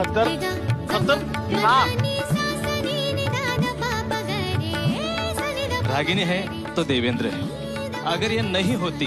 अख्तर खद्दर हाँ। रागिनी है तो देवेंद्र है। अगर ये नहीं होती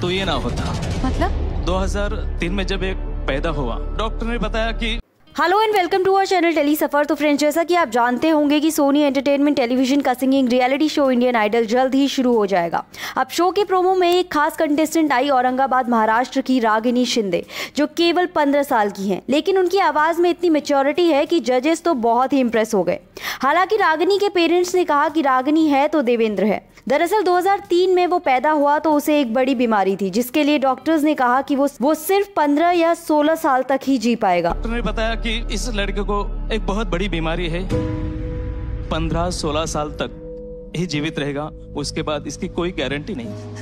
तो ये ना होता। मतलब? 2003 में जब एक पैदा हुआ डॉक्टर ने बताया कि hello and welcome to our channel tele Safar तो फ्रेंड्स जैसा कि आप जानते होंगे कि सोनी एंटरटेनमेंट टेलीविज़न का singing reality show Indian Idol जल्द ही शुरू हो जाएगा। अब शो के प्रोमो में एक खास कंटेस्टेंट आई औरंगाबाद, महाराष्ट्र की रागिनी शिंदे, जो केवल पंद्रह साल की हैं। लेकिन उनकी आवाज़ में इतनी मेच्योरिटी है कि जजेस तो बहुत ही इंप्रेस हो गए। हालाँकि रागिनी के पेरेंट्स ने कहा कि रागिनी है तो देवेंद्र है। दरअसल 2003 में वो पैदा हुआ तो उसे एक बड़ी बीमारी थी, जिसके लिए डॉक्टर्स ने कहा कि वो वो सिर्फ़ 15 या 16 साल तक ही जी पाएगा। डॉक्टर ने बताया कि इस लड़के को एक बहुत बड़ी बीमारी है। पंद्रह सोलह साल तक ही जीवित रहेगा, उसके बाद इसकी कोई गारंटी नहीं।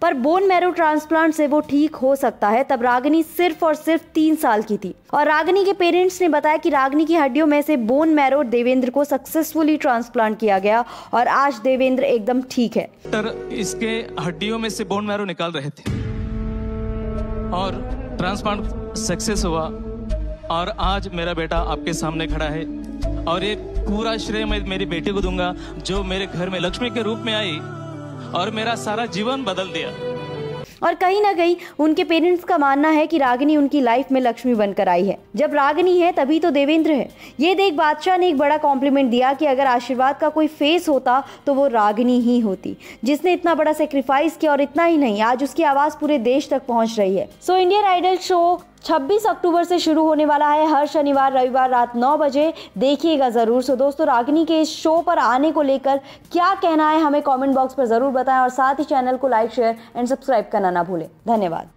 पर बोन मैरो ट्रांसप्लांट से वो ठीक हो सकता है, तब रागनी सिर्फ़ और सिर्फ़ तीन साल की थी। और रागनी के पेरेंट्स ने बताया कि रागनी की हड्डियों में से बोन मैरो देवेंद्र को सक्सेसफुली ट्रांसप्लांट किया गया और आज देवेंद्र एकदम ठीक है। इसके हड्डियों में से बोन मैरो निकाल रहे थे और ट्रांसप्लांट सक्सेस हुआ और आज मेरा बेटा आपके सामने खड़ा है और ये पूरा श्रेय मैं मेरी बेटी को दूँगा, जो मेरे घर में लक्ष्मी के रूप में आई और मेरा सारा जीवन बदल दिया। और कहीं ना कहीं उनके पेरेंट्स का मानना है कि रागिनी उनकी लाइफ में लक्ष्मी बनकर आई है। जब रागिनी है, तभी तो देवेंद्र है। ये देख बादशाह ने एक बड़ा कॉम्प्लीमेंट दिया कि अगर आशीर्वाद का कोई फेस होता तो वो रागिनी ही होती। जिसने इतना बड़ा सेक्रीफाइस किया और इतना ही नहीं, आज उसकी आवाज़ पूरे देश तक पहुँच रही है। सो इंडियन आइडल शो 26 अक्टूबर से शुरू होने वाला है हर शनिवार, रविवार रात 9 बजे। देखिएगा ज़रूर। सो दोस्तों, रागिनी के इस शो पर आने को लेकर क्या कहना है, हमें कमेंट बॉक्स पर ज़रूर बताएँ और साथ ही चैनल को लाइक, शेयर एंड सब्सक्राइब करना ना भूलें। धन्यवाद।